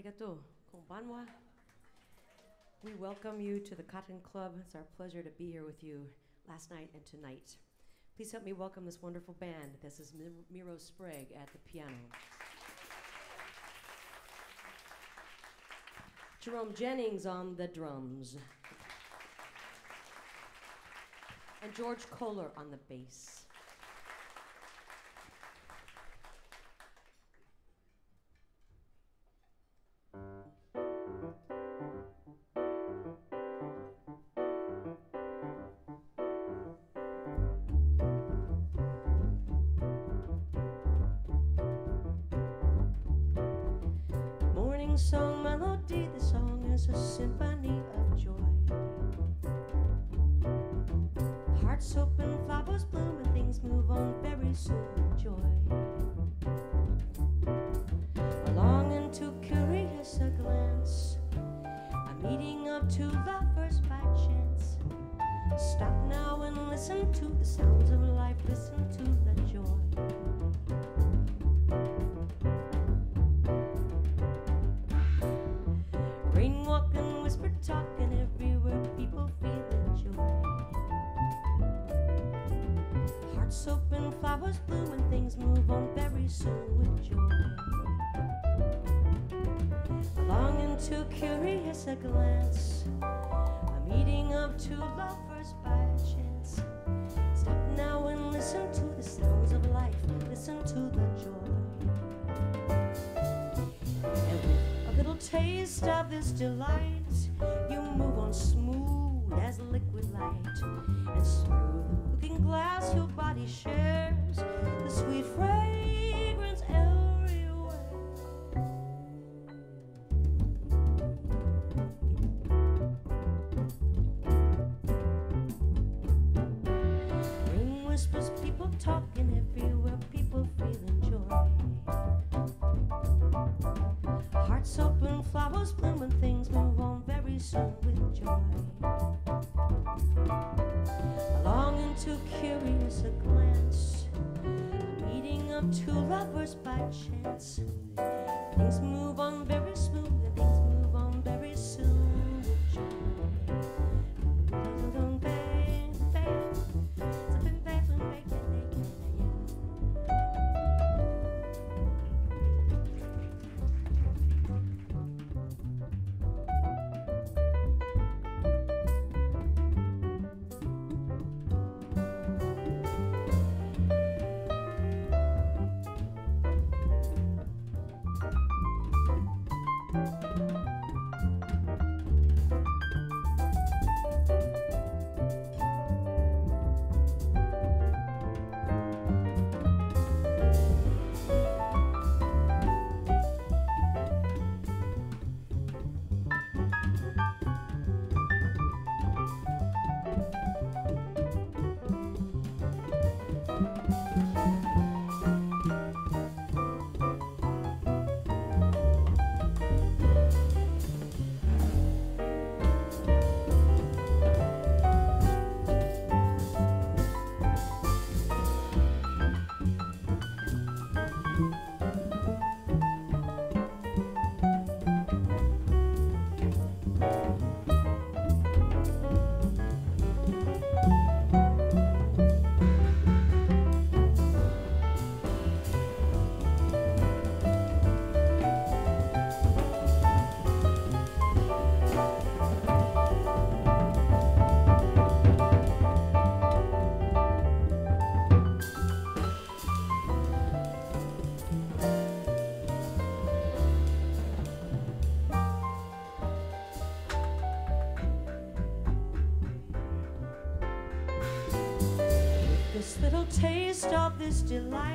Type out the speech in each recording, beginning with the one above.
Arigato. Konbanwa. We welcome you to the Cotton Club. It's our pleasure to be here with you last night and tonight. Please help me welcome this wonderful band. This is Miro Sprague at the piano. Jerome Jennings on the drums. And George Koller on the bass. The sounds of life, listen to the joy. Whisper everywhere, people joy. Hearts open, flowers bloom, and things move on very soon with joy. Longing to curious a glance, a meeting of two lovers delight you move on smooth as liquid light, and through the looking glass your body shares the sweet fragrance chance. This delight,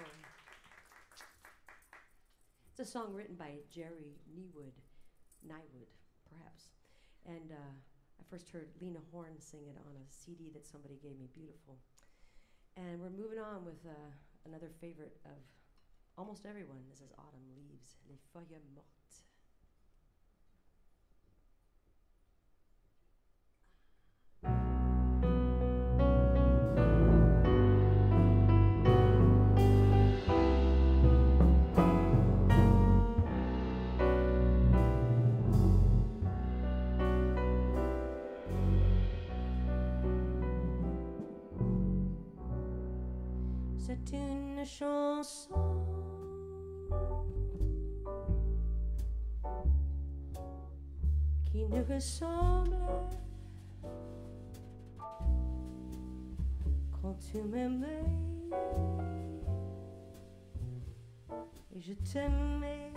So it's a song written by Jerry Niewood, Nywood, perhaps. And uh, I first heard Lena Horne sing it on a CD that somebody gave me, beautiful. And we're moving on with uh, another favorite of almost everyone. This is Autumn Leaves, Les Feuilles Mortes. C'est une chanson. Qui ne ressemble. Quand tu m'aimais. Et je t'aimais.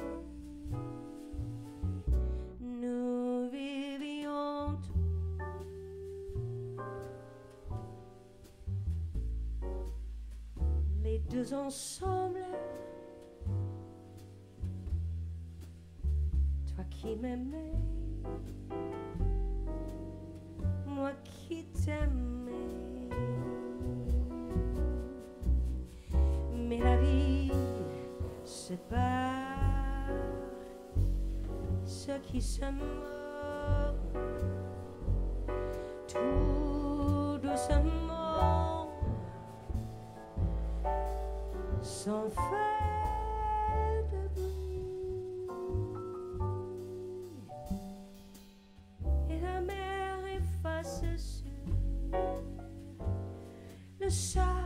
Deux ensemble. Toi qui m'aimais, moi qui t'aimais. Mais la vie sépare ceux qui s'aiment tout doucement sans faire de bruit. Et la mer efface sur le sable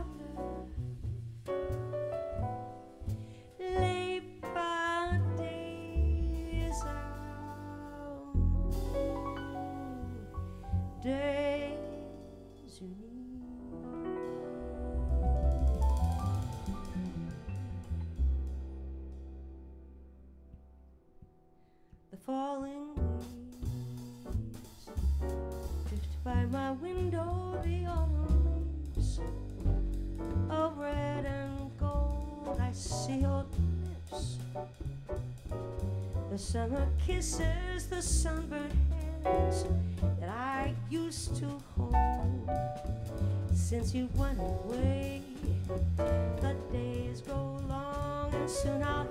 summer kisses, the sunburned hands that I used to hold. Since you went away, the days grow long, and soon I'll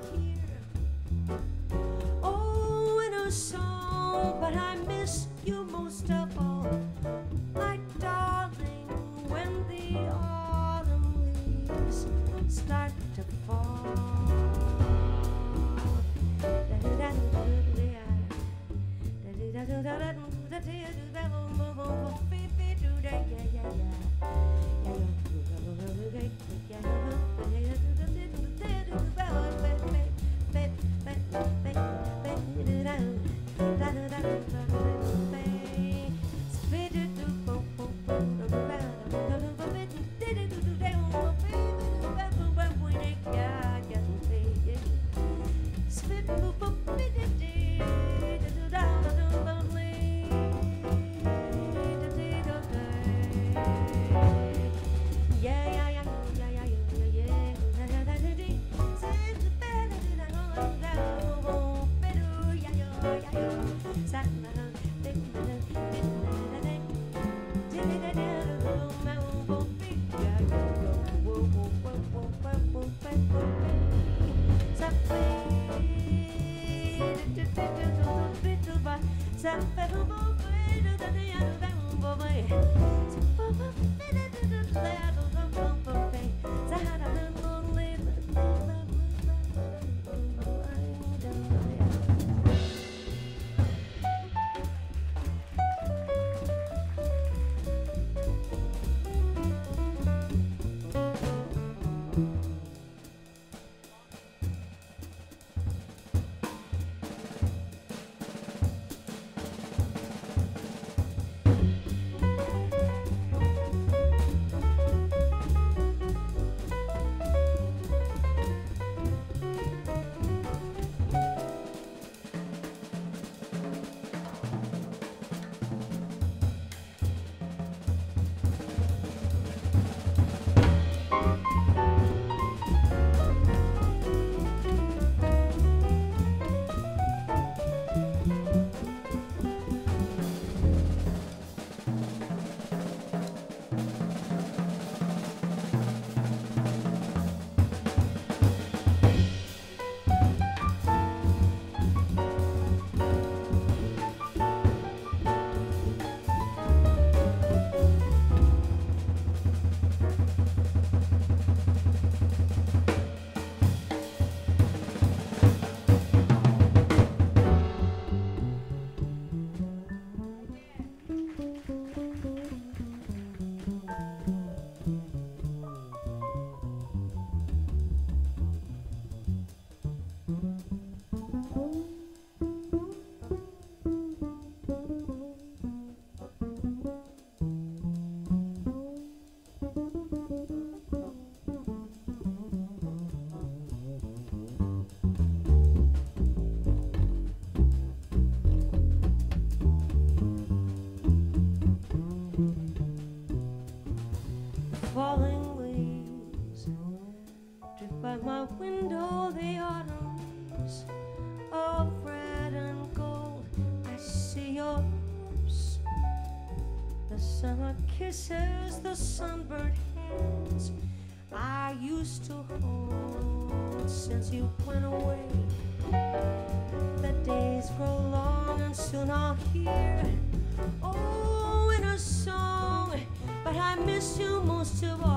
kisses, the sunburnt hands I used to hold since you went away. The days grow long and soon I'll hear oh in a song, but I miss you most of all,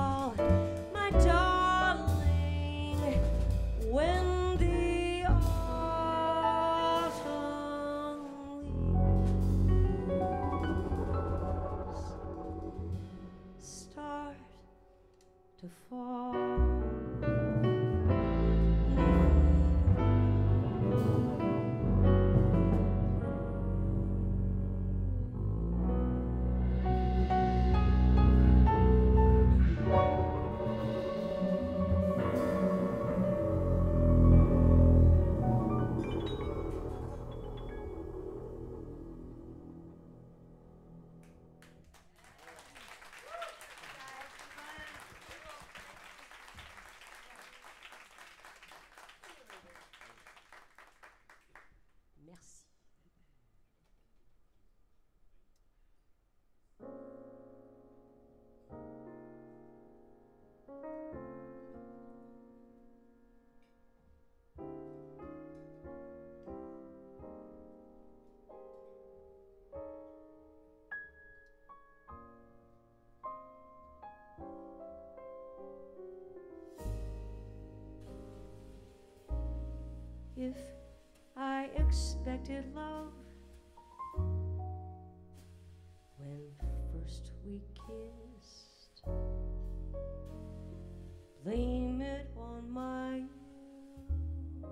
If I expected love when first we kissed. Blame it on my youth.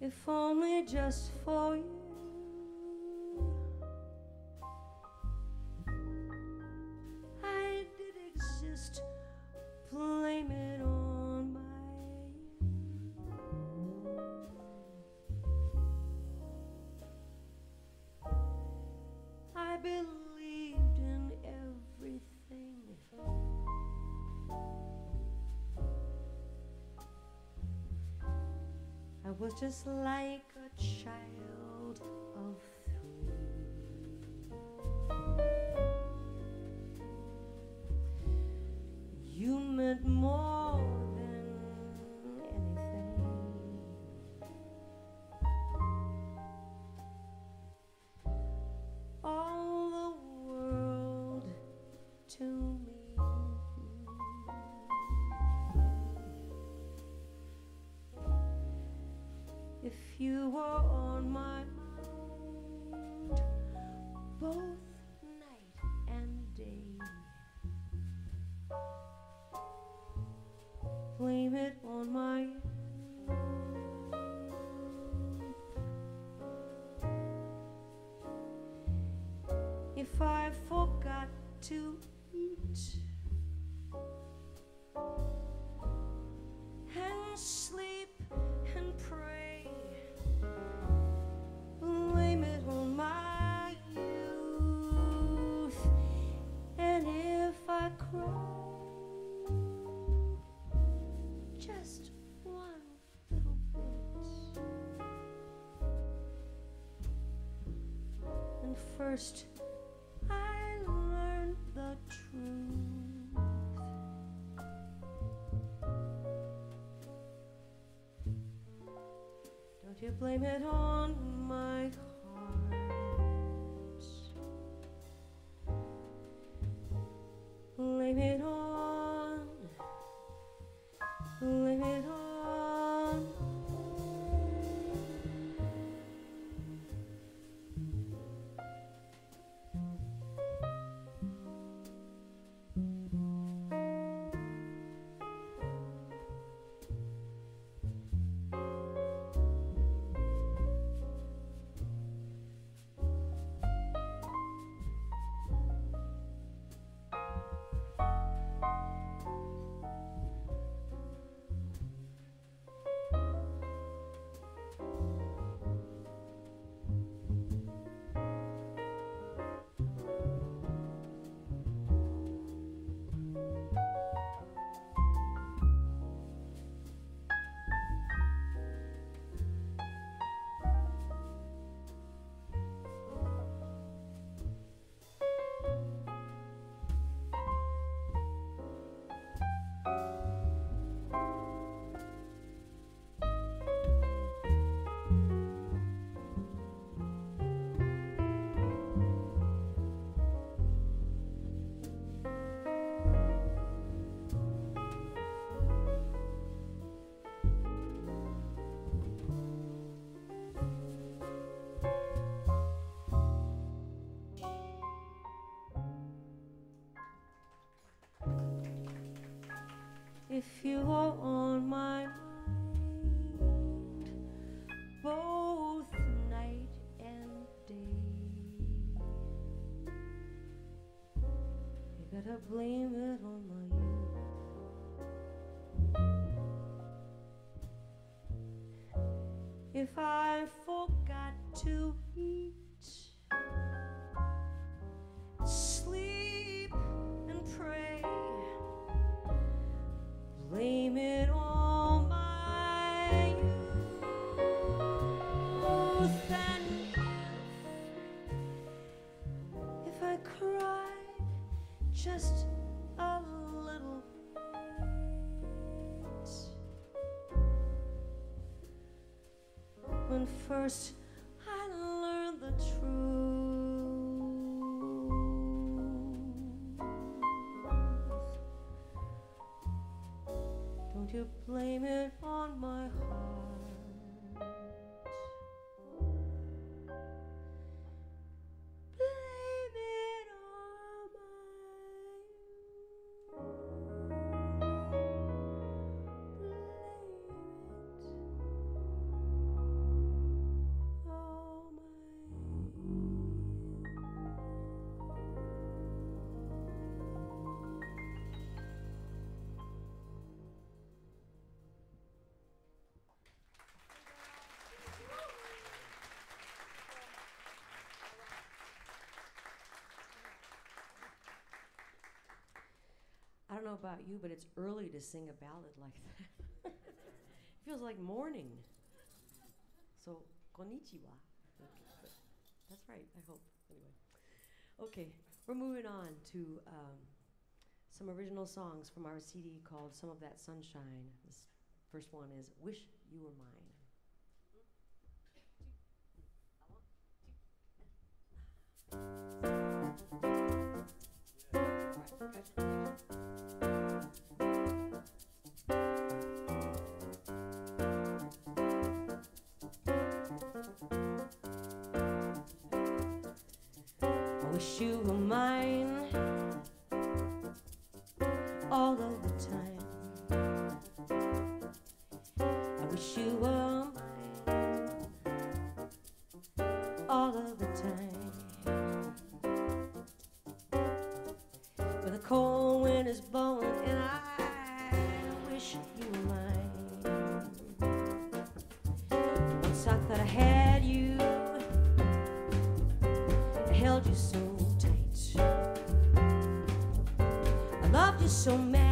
If only just for I was just like a child of three. You meant more first, I learned the truth. Don't you blame it on if you are on my mind both night and day. You better blame it first know about you, but it's early to sing a ballad like that. it feels like morning. So, konnichiwa. That's right, I hope. Anyway. Okay, we're moving on to um, some original songs from our CD called Some of That Sunshine. This first one is Wish You Were Mine. Mine so madly,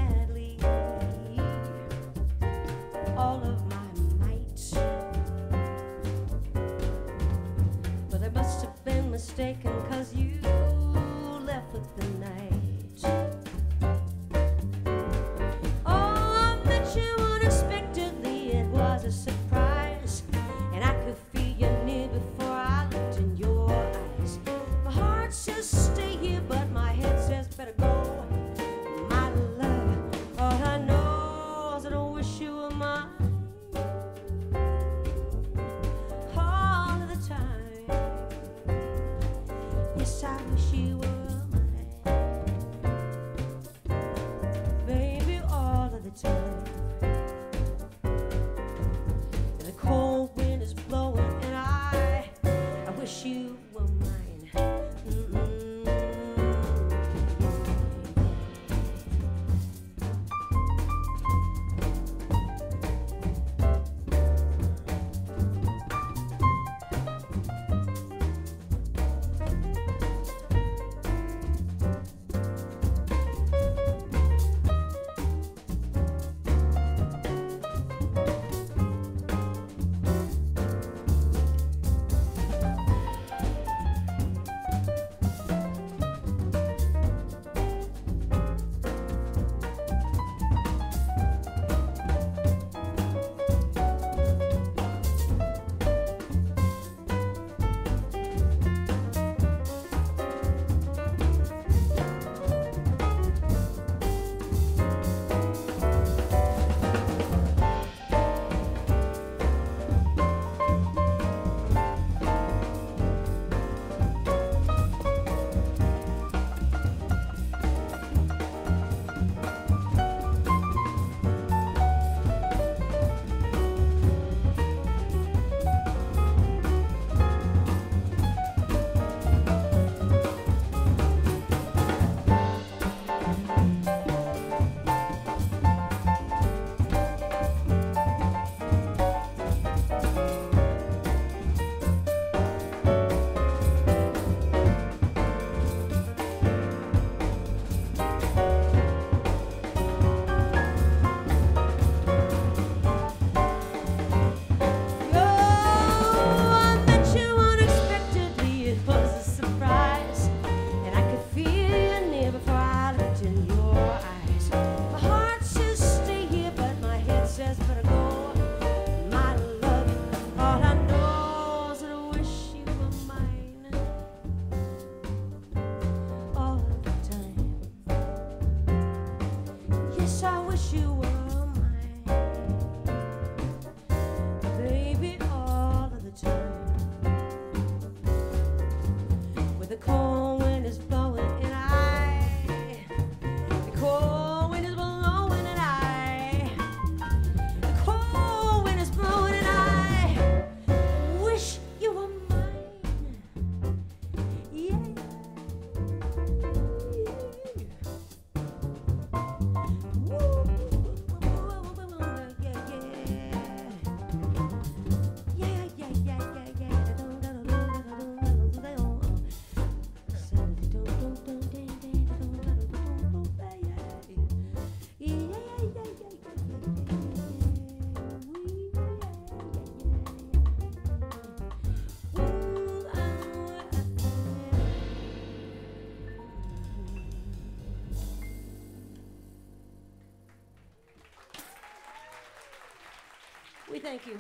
thank you.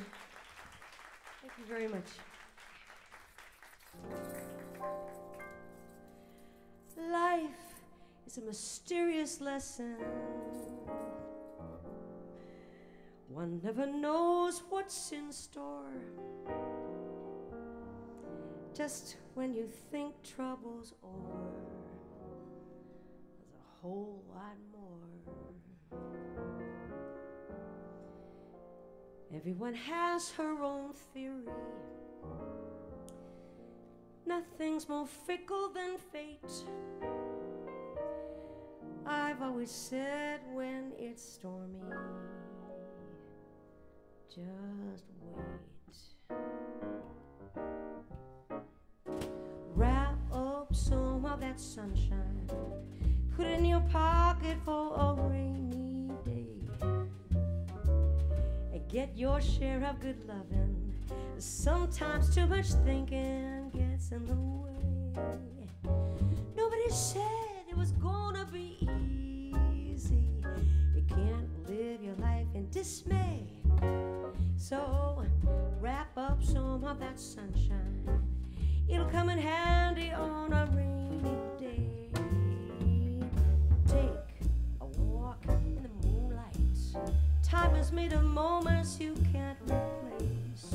Thank you very much. Life is a mysterious lesson. One never knows what's in store. Just when you think trouble's over, there's a whole lot more. Everyone has her own theory. Nothing's more fickle than fate. I've always said when it's stormy, just wait. Wrap up some of that sunshine, put it in your pocket for a rainy get your share of good loving. Sometimes too much thinking gets in the way. Nobody said it was gonna be easy. You can't live your life in dismay. So wrap up some of that sunshine. It'll come in handy on a rainy made moments you can't replace.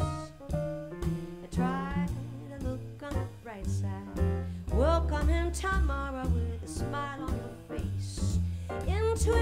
I try to look on the bright side. Welcome in tomorrow with a smile on your face. Into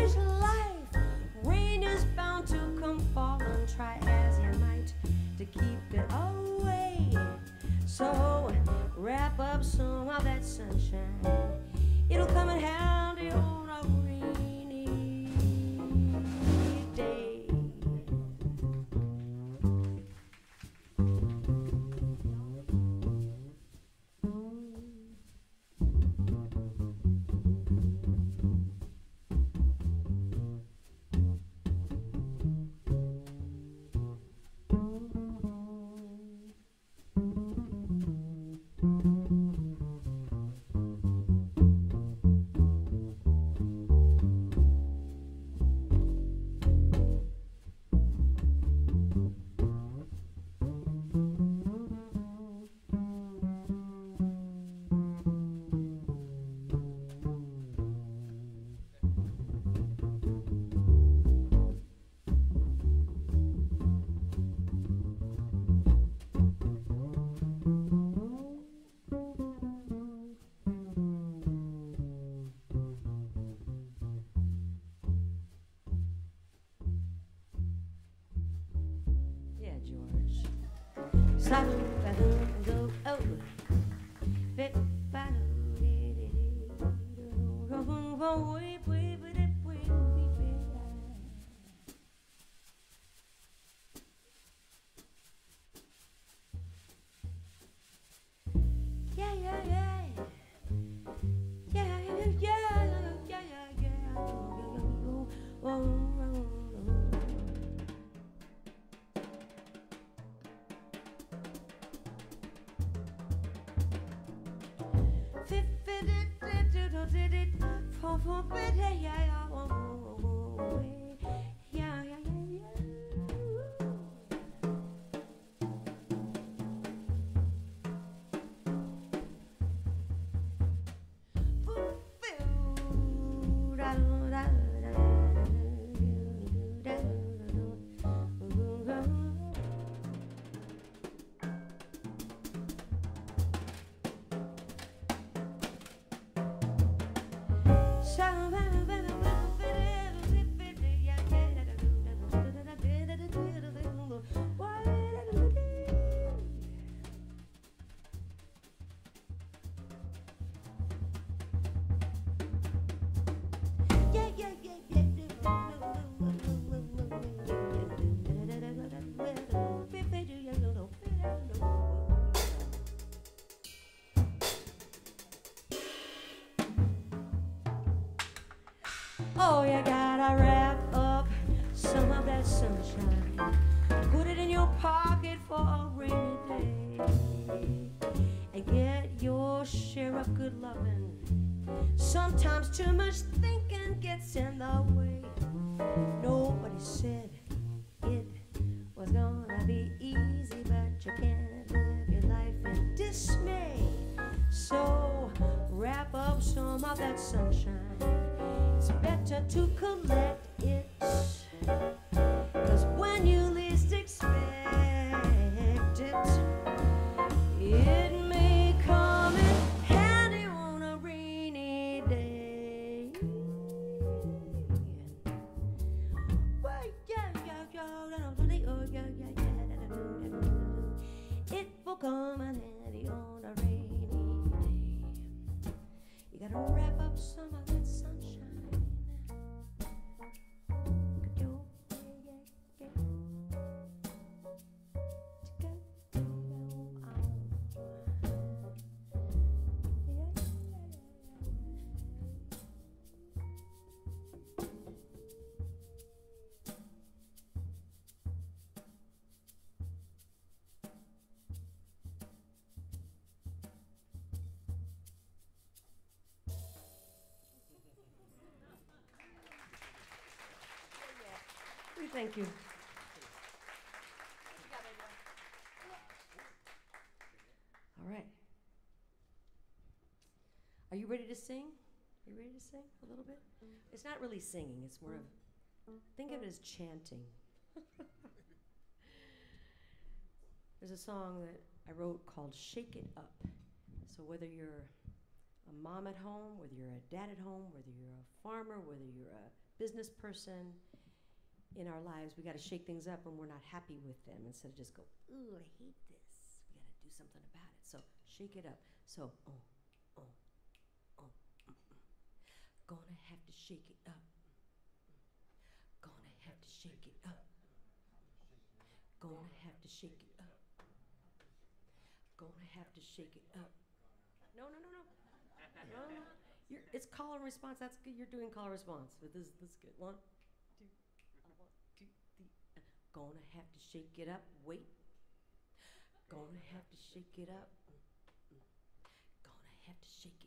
Oh, sunshine. It's better to thank you. All right. Are you ready to sing? Are you ready to sing a little bit? It's not really singing, it's more of, think of it as chanting. There's a song that I wrote called Shake It Up. So whether you're a mom at home, whether you're a dad at home, whether you're a farmer, whether you're a business person, in our lives, we got to shake things up when we're not happy with them instead of just go, ooh, I hate this. We got to do something about it. So shake it up. So, oh, oh, oh, mm, mm. gonna have to shake it up. Gonna have to shake it up. Gonna have to shake it up. Gonna have to shake it up. No, no, no, no. No, no. You're, it's call and response. That's good. You're doing call and response. But this, this is good. One, two, uh, one, two, three. uh, Gonna have to shake it up. Wait. Gonna have to shake it up. Mm, mm. Gonna have to shake it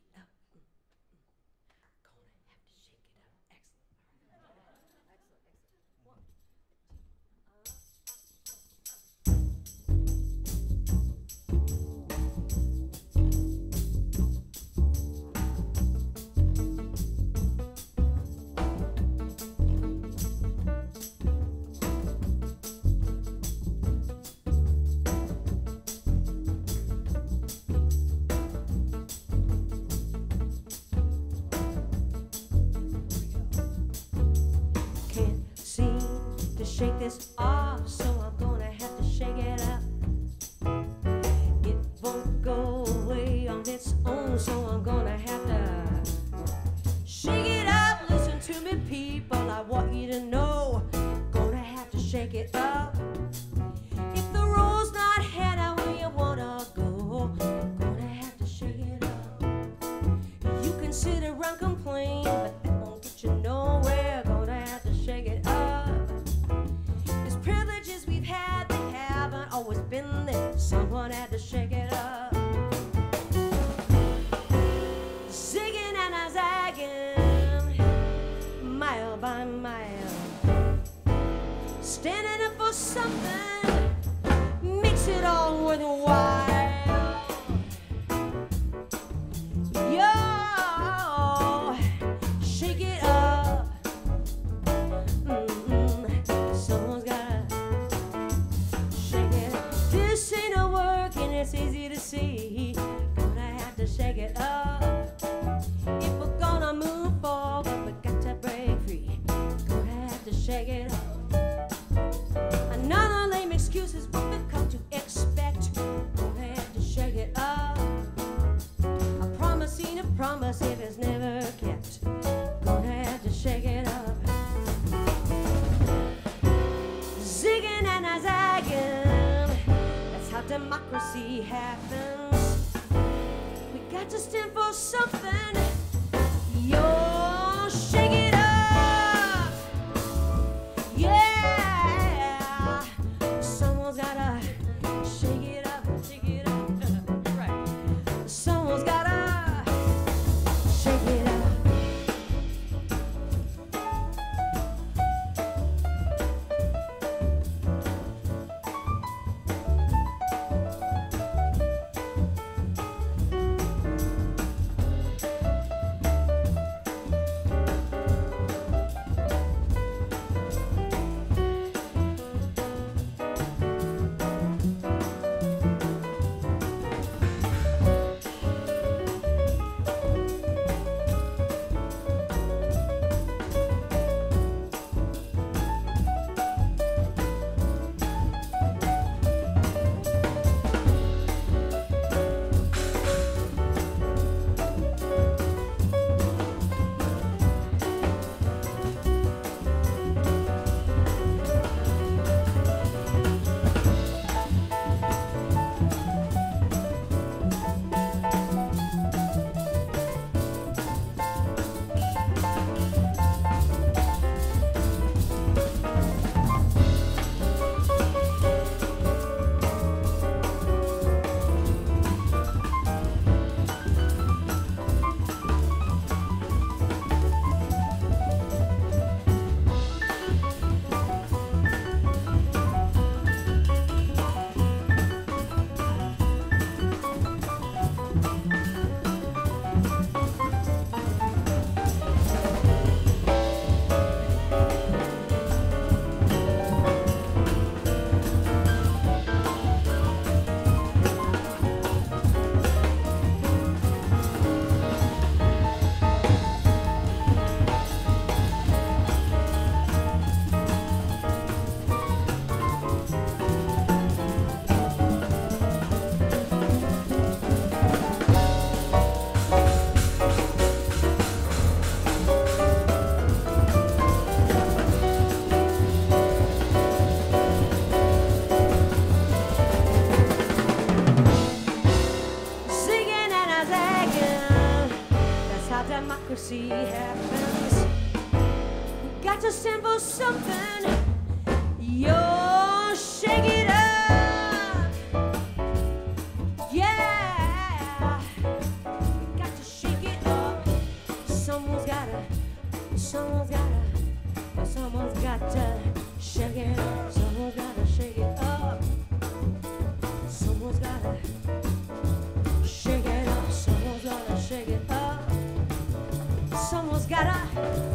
Someone's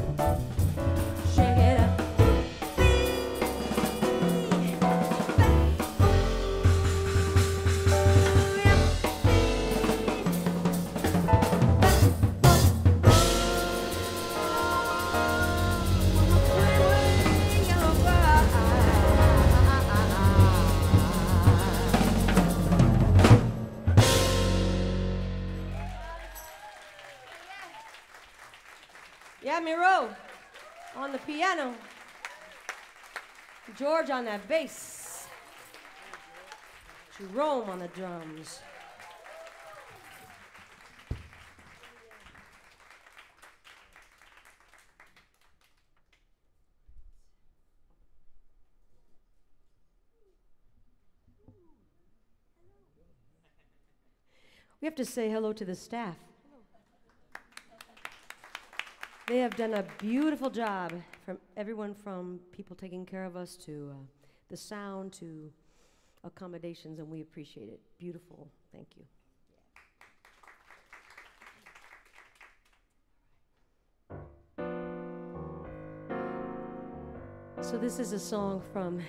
Yeah, Miro on the piano. George on that bass. Jerome on the drums. We have to say hello to the staff. They have done a beautiful job from everyone from people taking care of us to uh, the sound to accommodations, and we appreciate it. Beautiful. Thank you. So, this is a song from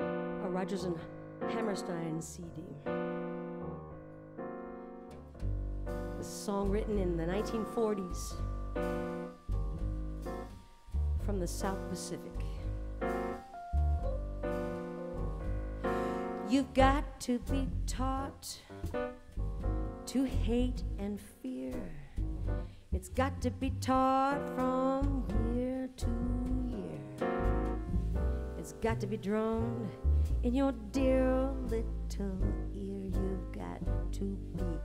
a Rodgers and Hammerstein CD. This song written in the 1940s from the South Pacific. You've got to be taught to hate and fear. It's got to be taught from year to year. It's got to be drummed in your dear little ear. You've got to be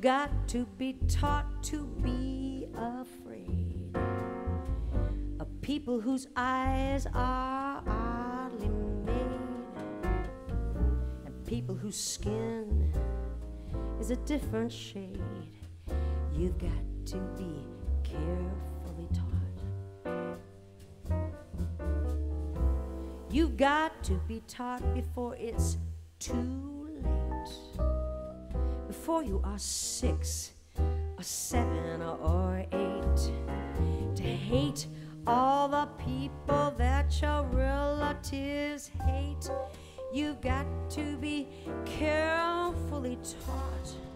got to be taught to be afraid of people whose eyes are oddly made, and people whose skin is a different shade. You've got to be carefully taught. You've got to be taught before it's too before you are six or seven or eight. To hate all the people that your relatives hate you've got to be carefully taught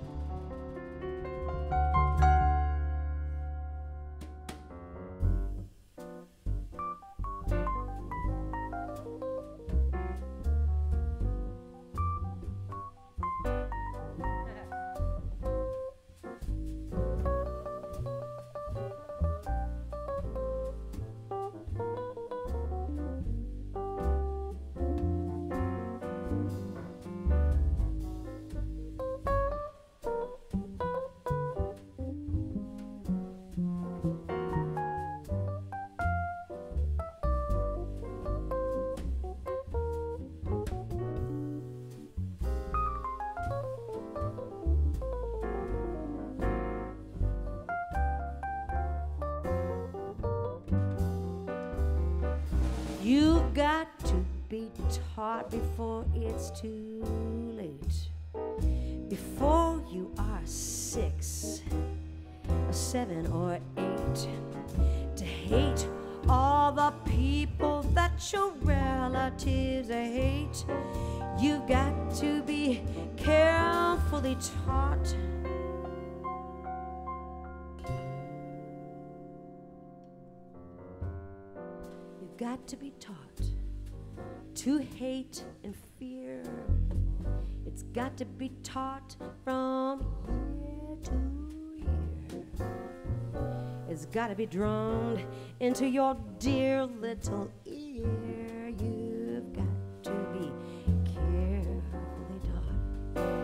to be taught to hate and fear. It's got to be taught from year to year. It's got to be droned into your dear little ear. You've got to be carefully taught.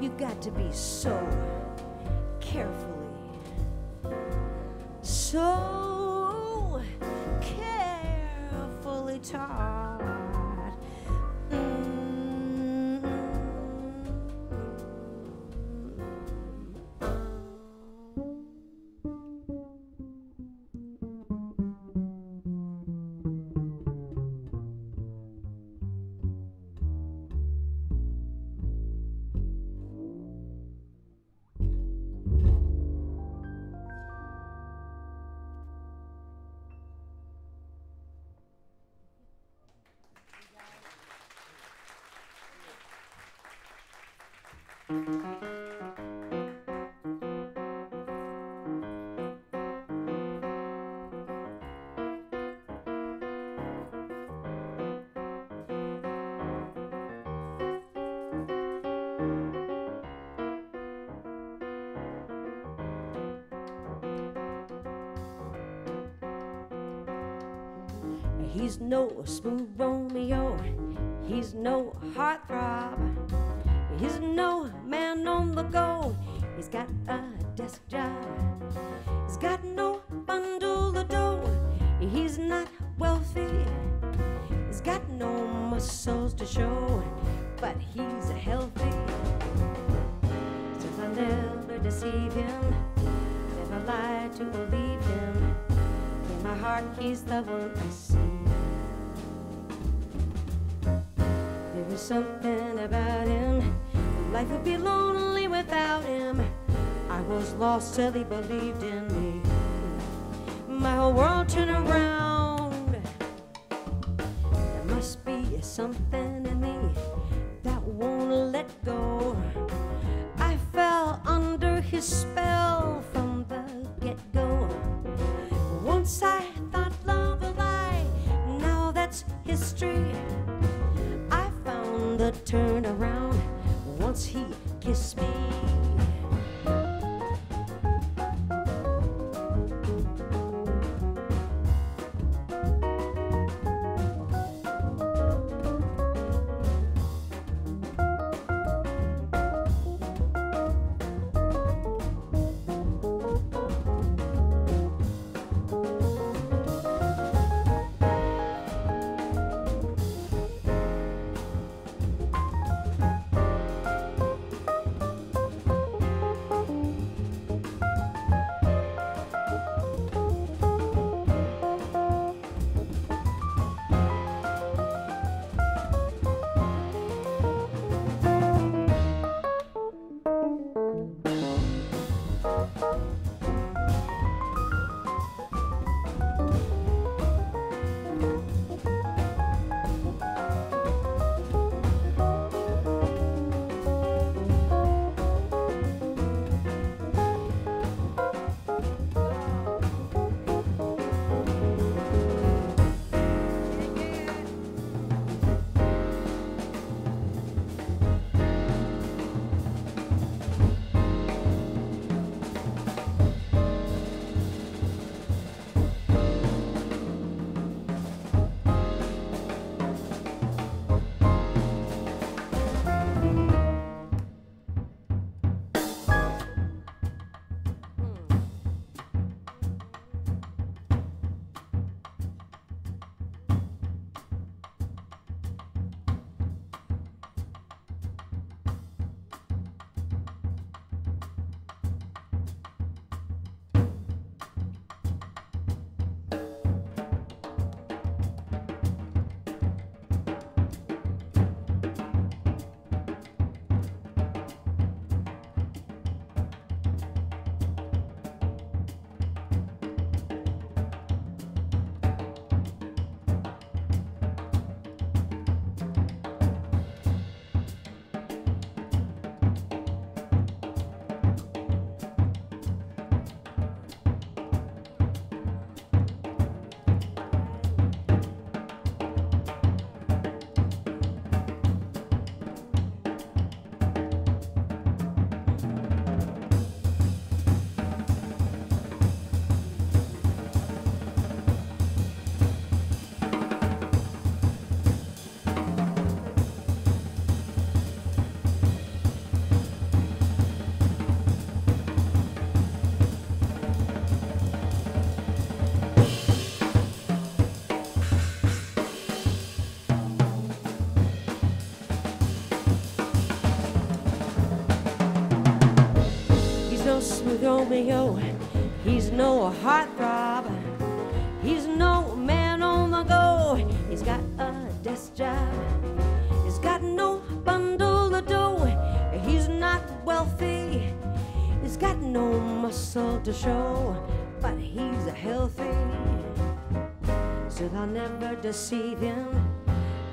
You've got to be so careful so carefully taught. No smooth Romeo. He's no heartthrob. He's no man on the go. He's got a desk job. He's got no bundle of dough. He's not wealthy. He's got no muscles to show, but he's healthy. So I'll never deceive him, never lie to believe him. In my heart, he's the one I see. Lost till he believed in Romeo. He's no heartthrob. He's no man on the go. He's got a desk job. He's got no bundle of dough. He's not wealthy. He's got no muscle to show, but he's healthy. So I'll never deceive him,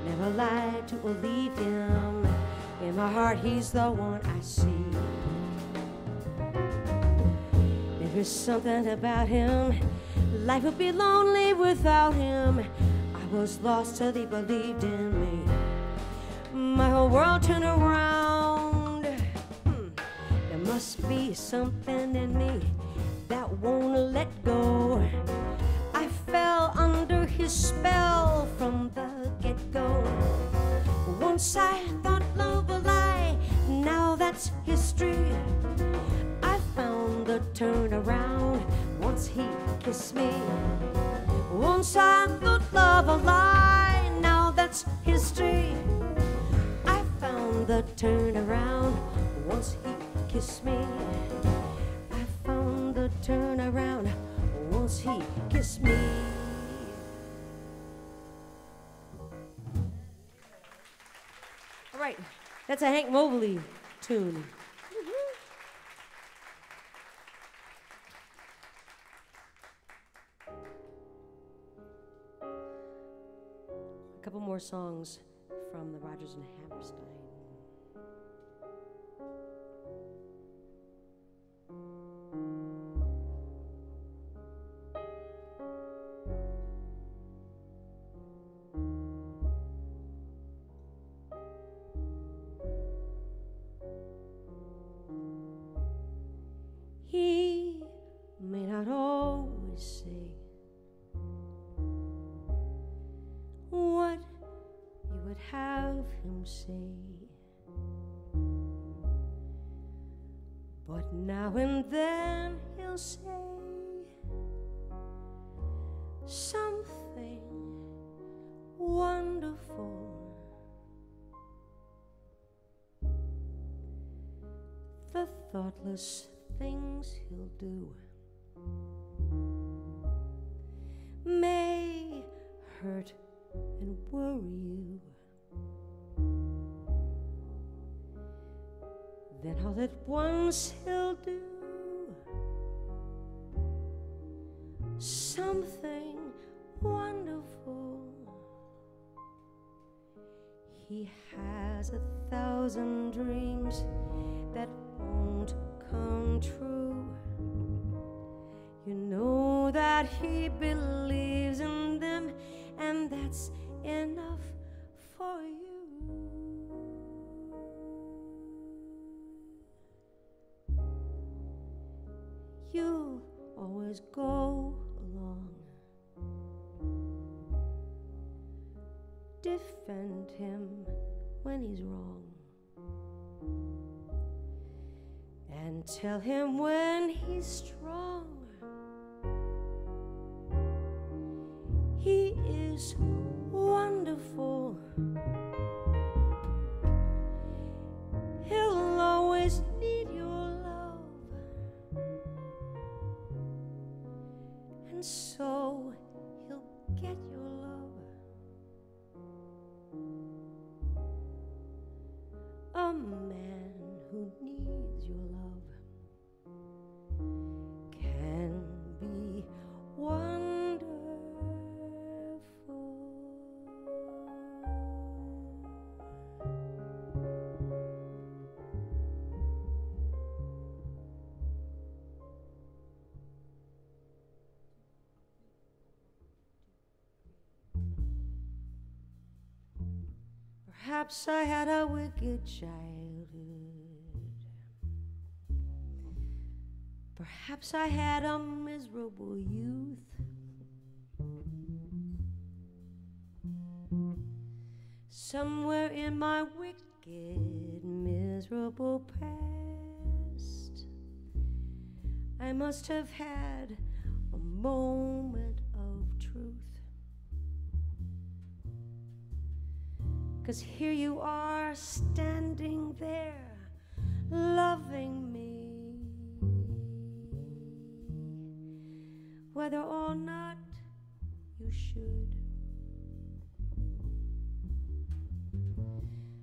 never lie to believe him. In my heart, he's the one I see. There's something about him. Life would be lonely without him. I was lost till he believed in me. My whole world turned around. Hmm. There must be something in me that won't let go. I fell under his spell from the get go. Once I he kissed me. Once I thought love a lie, now that's history. I found the turnaround once he kissed me. I found the turnaround once he kissed me. All right, that's a Hank Mobley tune. Couple more songs from the Rodgers and Hammerstein. Thoughtless things he'll do may hurt and worry you. Then all at once he'll do something wonderful. He has a thousand dreams true. You know that he believes in them, and that's tell him when he's strong. Perhaps I had a wicked childhood. Perhaps I had a miserable youth. Somewhere in my wicked, miserable past, I must have had a moment Cause here you are standing there, loving me. Whether or not you should.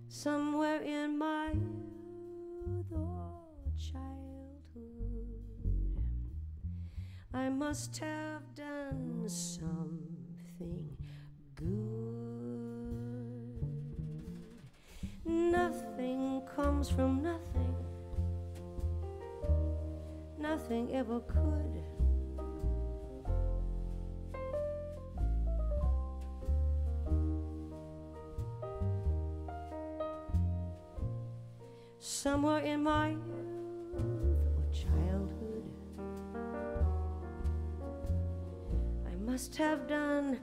Somewhere in my youth or childhood, I must have done something comes from nothing, nothing ever could. somewhere in my youth or childhood. I must have done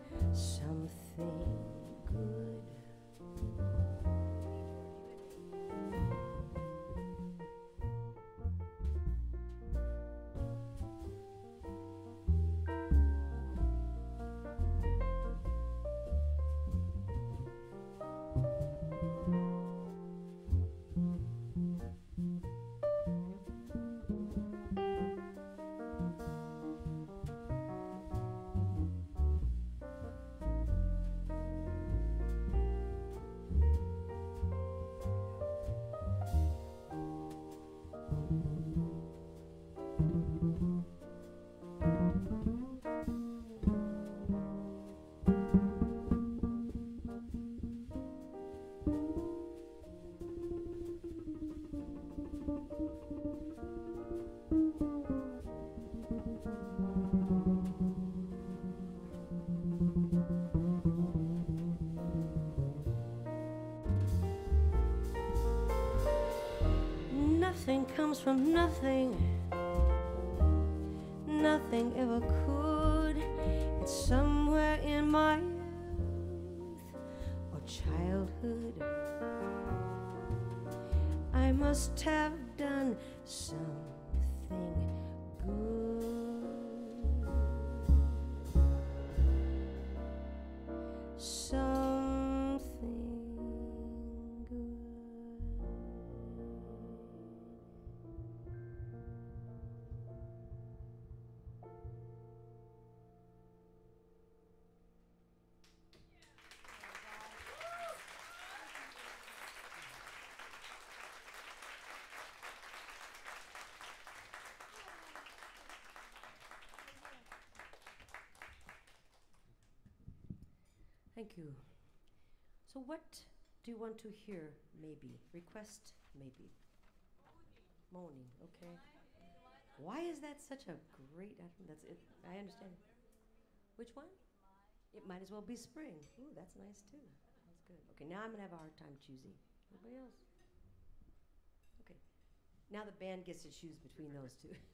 Nothing comes from nothing. Thank you. So, what do you want to hear? Maybe request. Maybe moaning. Okay. Why is that such a great? I That's it. I understand. Which one? It might as well be spring. Ooh, that's nice too. That's good. Okay, now I'm gonna have a hard time choosing. Anybody else? Okay. Now the band gets to choose between those two.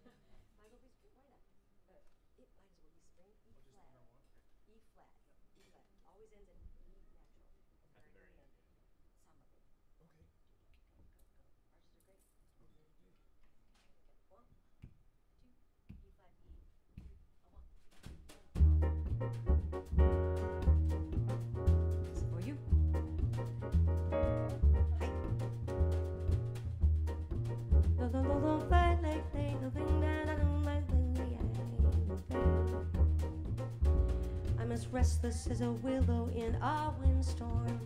restless as a willow in a windstorm.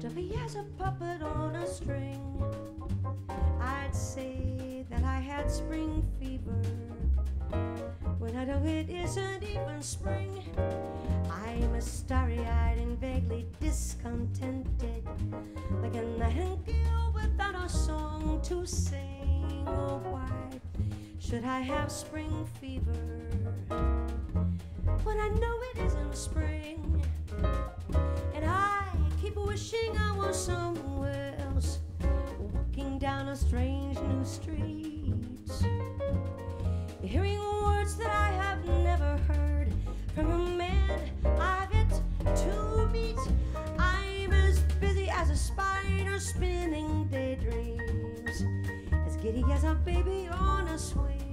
To be as a puppet on a string. I'd say that I had spring fever. When I know it isn't even spring. I'm as starry eyed and vaguely discontented. Like a nightingale without a song to sing. Oh, why should I have spring fever? When I know it isn't spring. And I keep wishing I was somewhere else. Walking down a strange new street. Hearing words that I have never heard from a man I've yet to meet. I'm as busy as a spider spinning daydreams, as giddy as a baby on a swing.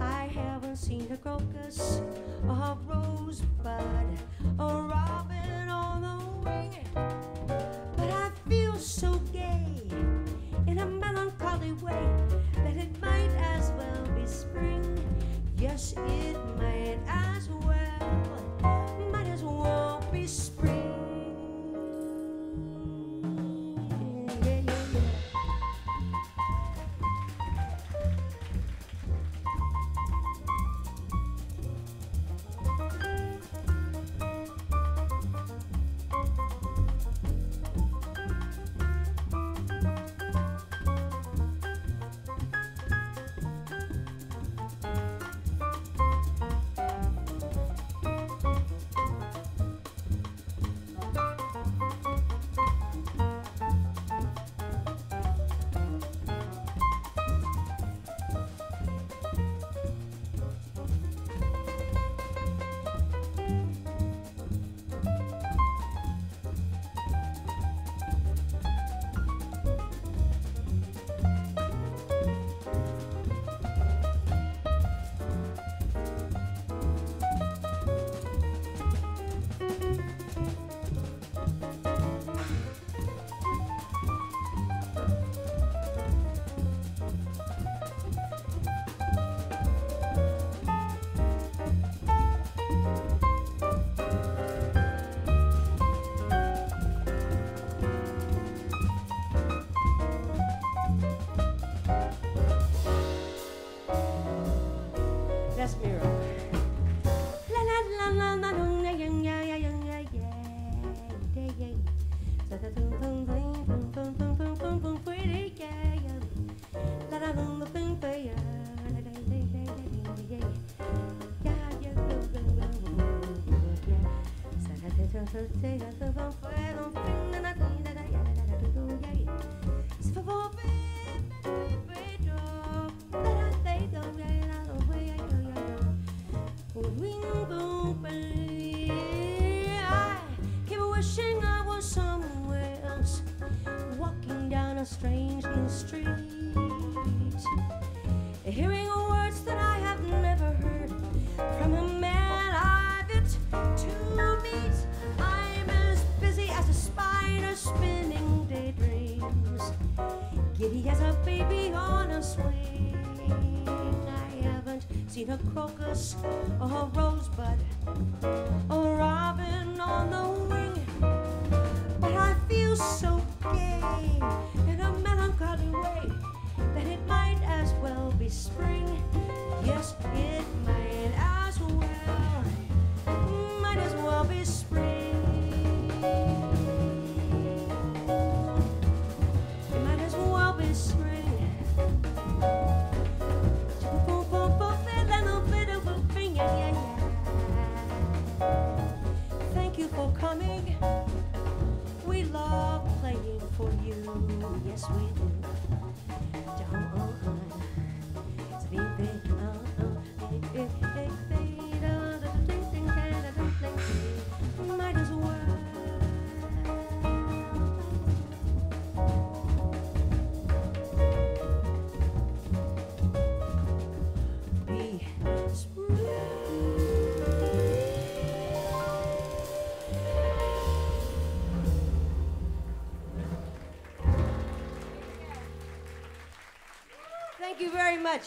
I haven't seen a crocus, a rosebud, a robin on the wing, but I feel so gay in a melancholy way that it might as well be spring. Yes, it a crocus or a rose. sweetest. very much.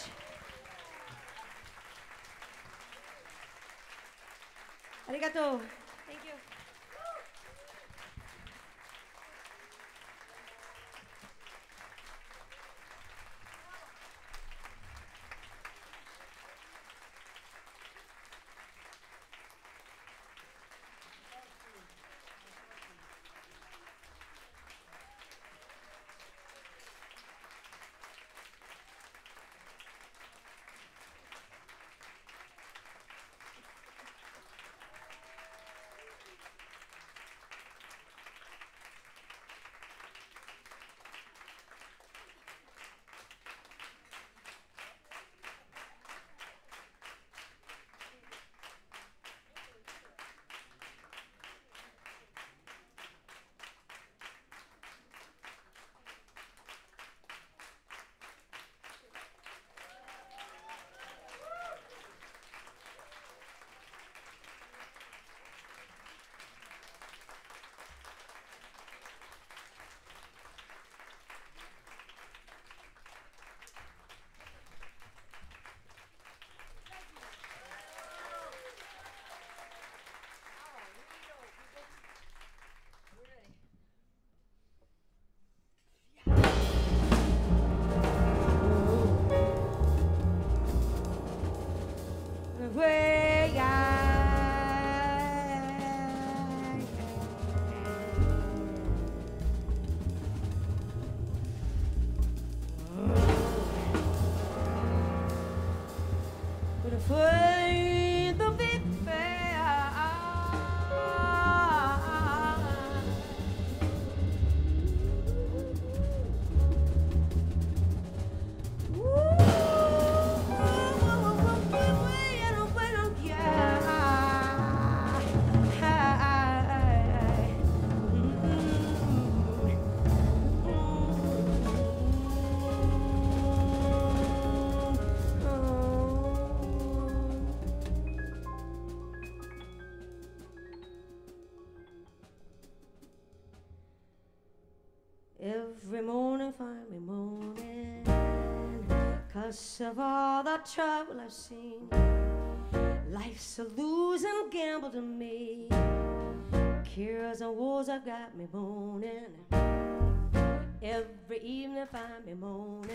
way. of all the trouble I've seen. Life's a losing gamble to me. Cares and woes have got me moaning. Every evening find me moaning.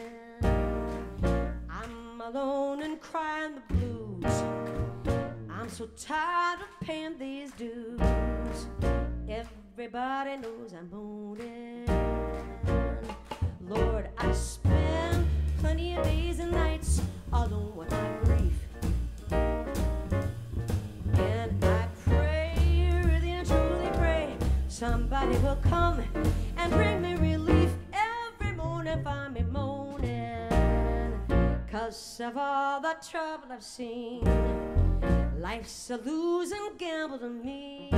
I'm alone and crying the blues. I'm so tired of paying these dues. Everybody knows I'm moaning. Lord, I spend plenty of days and nights alone with my grief. And I pray, really and truly pray, somebody will come and bring me relief every morning find me moaning. Cause of all the trouble I've seen, life's a losing gamble to me.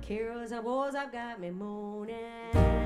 Carols and wars I've got me moaning.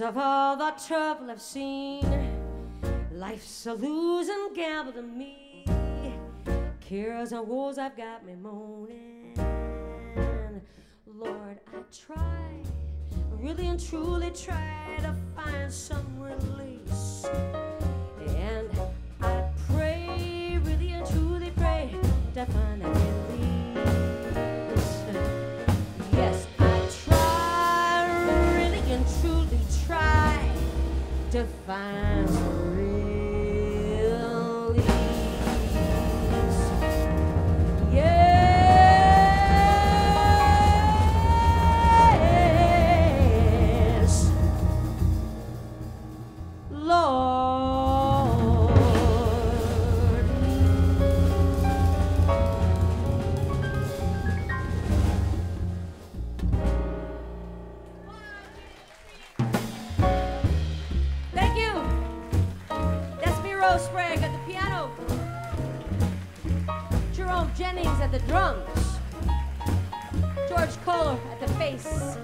Of all the trouble I've seen, life's a losing gamble to me. Cares and woes I've got me moaning. Lord, I try, really and truly try to find some release. find. Miro Sprague at the piano. Jerome Jennings at the drums. George Koller at the bass.